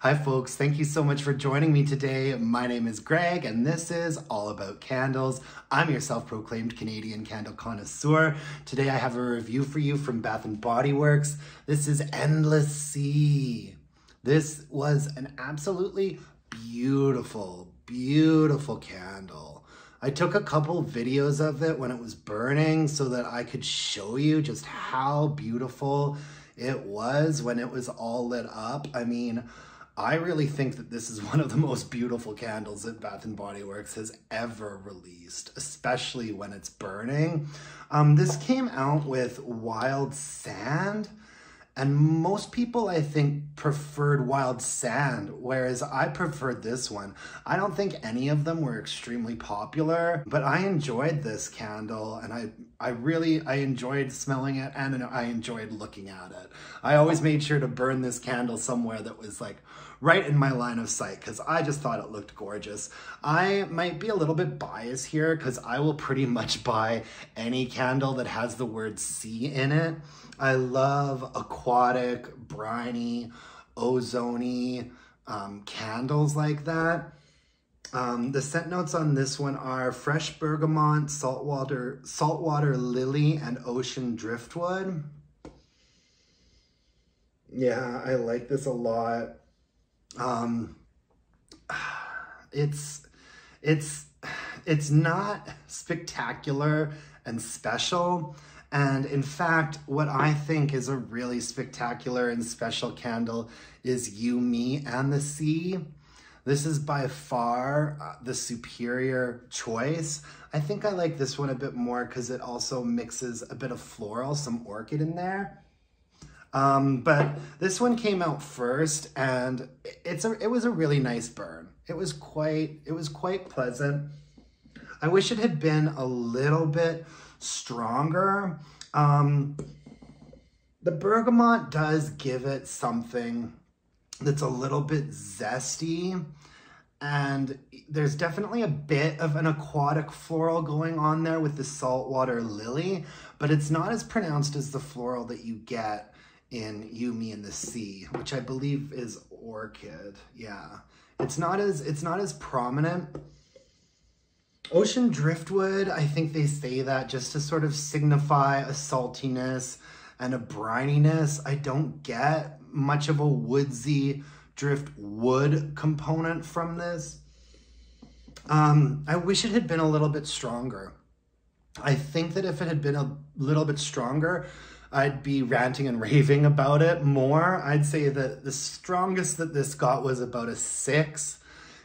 Hi, folks. Thank you so much for joining me today. My name is Greg, and this is All Aboot Candles. I'm your self proclaimed Canadian candle connoisseur. Today, I have a review for you from Bath and Body Works. This is Endless Sea. This was an absolutely beautiful, beautiful candle. I took a couple videos of it when it was burning so that I could show you just how beautiful it was when it was all lit up. I mean, I really think that this is one of the most beautiful candles that Bath & Body Works has ever released, especially when it's burning. Um, this came out with Wild Sand, and most people, I think, preferred Wild Sand, whereas I preferred this one. I don't think any of them were extremely popular, but I enjoyed this candle and I, I really, I enjoyed smelling it and I enjoyed looking at it. I always made sure to burn this candle somewhere that was like right in my line of sight because I just thought it looked gorgeous. I might be a little bit biased here because I will pretty much buy any candle that has the word sea in it. I love aquatic, briny, ozony um, candles like that. Um, the scent notes on this one are fresh bergamot, saltwater, saltwater lily, and ocean driftwood. Yeah, I like this a lot. Um, it's, it's, it's not spectacular and special, and in fact, what I think is a really spectacular and special candle is You, Me, and the Sea. This is by far uh, the superior choice. I think I like this one a bit more because it also mixes a bit of floral, some orchid in there. Um, but this one came out first and it's a, it was a really nice burn. It was quite, it was quite pleasant. I wish it had been a little bit stronger. Um, the bergamot does give it something that's a little bit zesty and there's definitely a bit of an aquatic floral going on there with the saltwater lily, but it's not as pronounced as the floral that you get in You, Me, and the Sea, which I believe is orchid. Yeah, it's not as it's not as prominent. Ocean driftwood, I think they say that just to sort of signify a saltiness and a brininess. I don't get much of a woodsy driftwood component from this. Um, I wish it had been a little bit stronger. I think that if it had been a little bit stronger, I'd be ranting and raving about it more. I'd say that the strongest that this got was about a six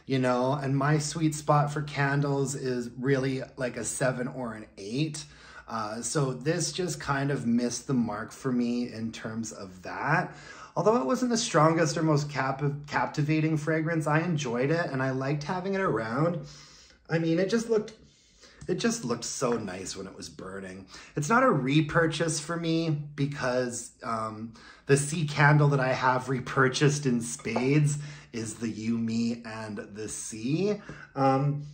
you know, and my sweet spot for candles is really like a seven or an eight. Uh, so this just kind of missed the mark for me in terms of that. Although it wasn't the strongest or most cap captivating fragrance, I enjoyed it and I liked having it around. I mean, it just looked it just looked so nice when it was burning. It's not a repurchase for me because um, the sea candle that I have repurchased in spades is the You, Me, and the Sea. Um,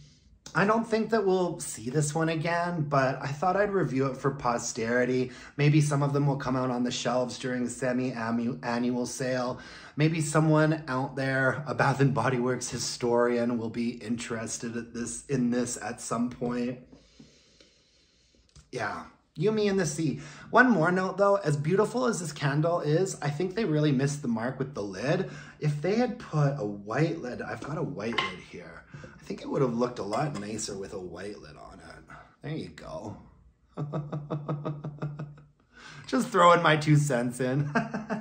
I don't think that we'll see this one again, but I thought I'd review it for posterity. Maybe some of them will come out on the shelves during semi-annual sale. Maybe someone out there, a Bath & Body Works historian, will be interested at this in this at some point. Yeah, you, me, and the sea. One more note though, as beautiful as this candle is, I think they really missed the mark with the lid. If they had put a white lid, I've got a white lid here. I think it would have looked a lot nicer with a white lid on it. There you go. Just throwing my two cents in.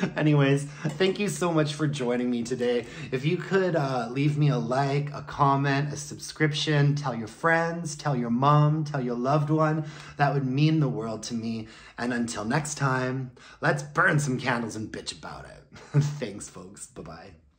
Anyways, thank you so much for joining me today. If you could uh, leave me a like, a comment, a subscription, tell your friends, tell your mom, tell your loved one, that would mean the world to me. And until next time, let's burn some candles and bitch about it. Thanks, folks. Bye-bye.